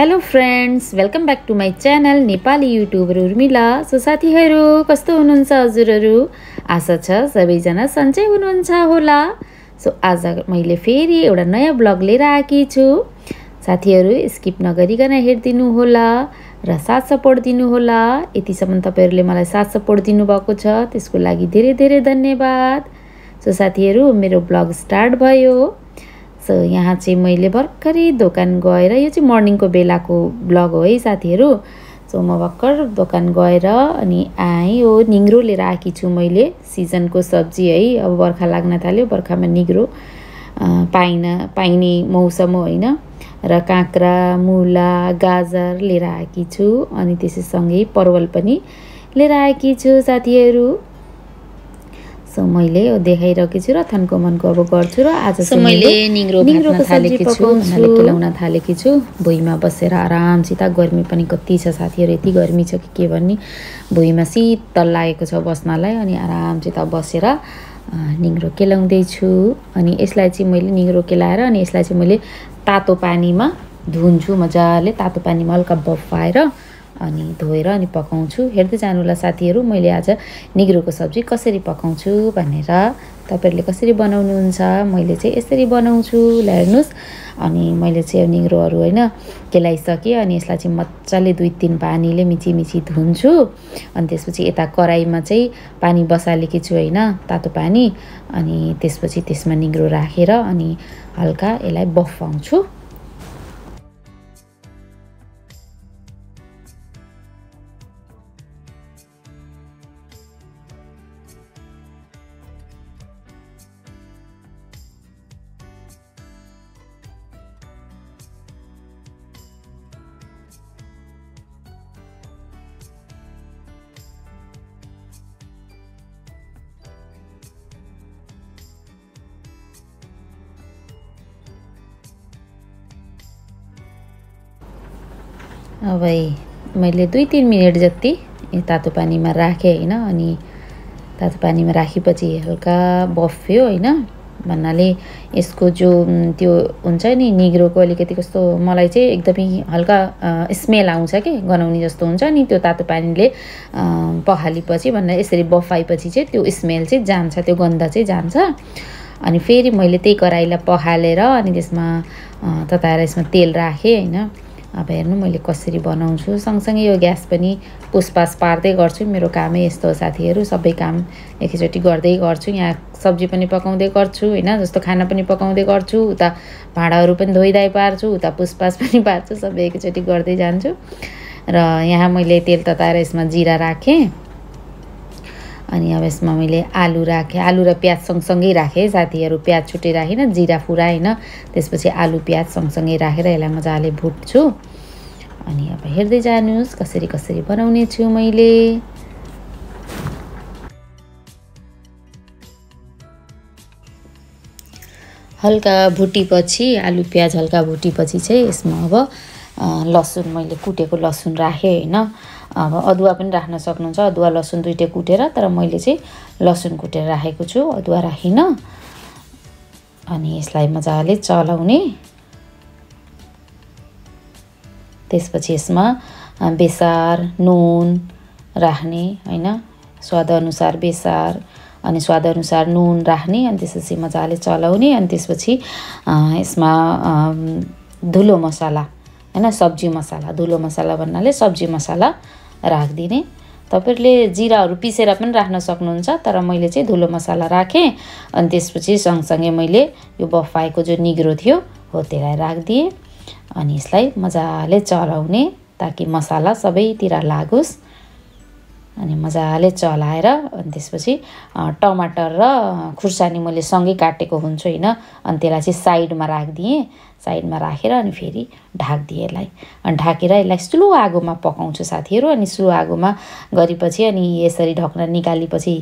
Hello friends welcome back to my channel Nepali YouTuber Urmila so साथीहरू कस्तो हुनुहुन्छ हजुरहरू? आशा छ सबैजना सन्चै हुनुहुन्छ होला। सो आज मैले फेरि एउटा नयाँ ब्लग लिएर आएकी छु। साथीहरू स्किप नगरिकन हेरिदिनु होला र साथ सपोर्ट दिनुहोला यतिसम्म तपाईँहरूले मलाई साथ सपोर्ट दिनुभएको छ। त्यसको लागि धेरै धेरै धन्यवाद। सो साथीहरू मेरो ब्लग स्टार्ट भयो। यहाँ चाहिँ मैले भर्खरै दोकान गएर यो चाहिँ मर्निङको बेलाको ब्लग हो है साथीहरू। सो म भर्खर दोकान गएर अनि आएँ यो निङ्ग्रो लिएर आएकी छु मैले सिजनको सब्जी है। अब बर्खा लाग्न थाल्यो बर्खामा निग्रो पाइन पाइने मौसम हो होइन। र काँक्रा मुला गाजर लिएर आएकी छु अनि त्यसैसँगै परवल पनि लिएर आएकी छु साथीहरू। सो मैले देखाइरहेको छु र थनको मनको अब गर्छु र आज मैले निङ्ग्रोको थालेकी छु केलाउन थालेकी छु। भुइँमा बसेर आरामसित गर्मी पनि कति छ साथीहरू यति गर्मी छ कि के भन्ने। भुइँमा शीतल लागेको छ बस्नलाई अनि आरामसित बसेर निङ्ग्रो केलाउँदैछु। अनि यसलाई चाहिँ मैले निङ्ग्रो केलाएर अनि यसलाई चाहिँ मैले तातो पानीमा धुन्छु मजाले तातो पानीमा हल्का बफाएर। अनि धोएर अनि पकाउँछु। हेर्दै जानुहोला साथीहरू मैले आज निग्रोको सब्जी कसरी पकाउँछु भनेर। तपाईँहरूले कसरी बनाउनुहुन्छ? मैले चाहिँ यसरी बनाउँछु ल हेर्नुहोस्। अनि मैले चाहिँ निग्रोहरू होइन केलाइसकेँ अनि यसलाई चाहिँ मजाले दुई तिन पानीले मिची मिची धुन्छु। अनि त्यसपछि यता कराईमा चाहिँ पानी बसालेकी छु होइन तातो पानी। अनि त्यसपछि त्यसमा निग्रो राखेर अनि हल्का यसलाई बफाउँछु। अब मैले दुई तिन मिनट जति तातो पानीमा राखेँ होइन अनि तातो पानीमा राखेपछि हल्का बफ्यो होइन भन्नाले यसको जो त्यो हुन्छ नि निग्रोको अलिकति कस्तो मलाई चाहिँ एकदमै हल्का स्मेल आउँछ कि गनाउने जस्तो हुन्छ नि त्यो तातो पानीले पखालेपछि भन्दा यसरी बफाएपछि चाहिँ त्यो स्मेल चाहिँ जान्छ त्यो गन्ध चाहिँ जान्छ। अनि फेरि मैले त्यही कराईलाई पखालेर अनि त्यसमा तताएर यसमा तेल राखेँ होइन। अब हेर्नु मैले कसरी बनाउँछु। सँगसँगै यो ग्यास पनि पुसपास पार्दै गर्छु। मेरो कामै यस्तो हो साथीहरू। सबै काम एकैचोटि गर्दै गर्छु। यहाँ सब्जी पनि पकाउँदै गर्छु होइन? जस्तो खाना पनि पकाउँदै गर्छु। उता भाँडाहरू पनि धोइधाइ पार्छु उता पुसपास पनि पार्छु। सबै एकैचोटि गर्दै जान्छु। र यहाँ मैले तेल तताएर यसमा जिरा राखेँ। अनि अब यसमा मैले आलु राखेँ। आलु र प्याज सँगसँगै राखेँ। साथीहरू प्याज छुट्टै राखेन जिरा फुराएन त्यसपछि आलु प्याज सँगसँगै राखेर यसलाई मजाले भुट्छु। अनि अब हेर्दै जानुहोस् कसरी कसरी बनाउने छु मैले। हल्का भुटेपछि आलु प्याज हल्का भुटेपछि चाहिँ यसमा अब लसुन मैले कुटेको लसुन राखेँ होइन। अब अदुवा पनि राख्न सक्नुहुन्छ। अदुवा लसुन दुइटै कुटेर तर मैले चाहिँ लसुन कुटेर राखेको छु। अदुवा राखिनँ। अनि यसलाई मजाले चलाउने। त्यसपछि यसमा बेसार नुन राख्ने होइन? स्वादअनुसार बेसार अनि स्वादअनुसार नुन राख्ने अनि त्यसपछि मजाले चलाउने अनि त्यसपछि यसमा धुलो मसला। होइन सब्जी मसला धुलो मसला भन्नाले सब्जी मसला राखिदिने। तपाईँहरूले जिराहरू पिसेर पनि राख्न सक्नुहुन्छ तर मैले चाहिँ धुलो मसला राखेँ अनि त्यसपछि सँगसँगै मैले यो बफाएको जो निग्रो थियो हो त्यसलाई राखिदिएँ अनि यसलाई मजाले चलाउने ताकि मसला सबैतिर लागोस्। अनि मजाले चलाएर अनि त्यसपछि टमाटर र खुर्सानी मैले सँगै काटेको हुन्छु होइन। अनि त्यसलाई चाहिँ साइडमा राखिदिएँ। साइडमा राखेर अनि फेरि ढाकिदिएँ यसलाई। अनि ढाकेर यसलाई स्लो आगोमा पकाउँछु साथीहरू। अनि स्लो आगोमा गरेपछि अनि यसरी ढक्न निकालेपछि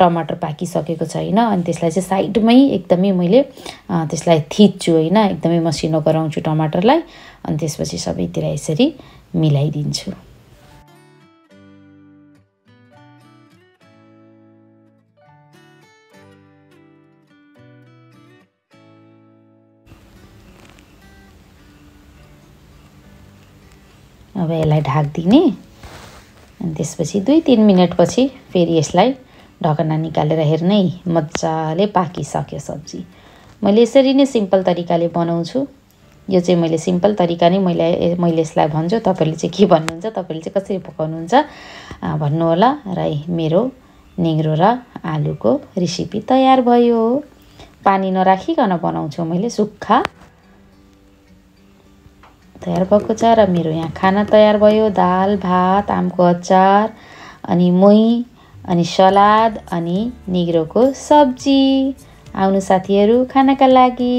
टमाटर पाकिसकेको छैन अनि त्यसलाई चाहिँ साइडमै एकदमै मैले त्यसलाई थिच्छु होइन। एकदमै मसिनो गराउँछु टमाटरलाई। अनि त्यसपछि सबैतिर यसरी मिलाइदिन्छु। अब यसलाई ढाकिदिने। अनि त्यसपछि दुई तिन मिनटपछि फेरि यसलाई ढकना निकालेर हेर्नै मजाले पाकिसक्यो सब्जी। मैले यसरी नै सिम्पल तरिकाले बनाउँछु। यो चाहिँ मैले सिम्पल तरिका नै मैले मैले यसलाई भन्छु। तपाईँले चाहिँ के भन्नुहुन्छ तपाईँले चाहिँ कसरी पकाउनुहुन्छ भन्नुहोला। र मेरो निग्रो र आलुको रेसिपी तयार भयो। पानी नराखिकन बनाउँछु मैले सुक्खा। तयार भएको छ र मेरो यहाँ खाना तयार भयो दाल भात आमको अचार अनि मोही अनि सलाद अनि निग्रोको सब्जी। आउनु साथीहरू खानाका लागि।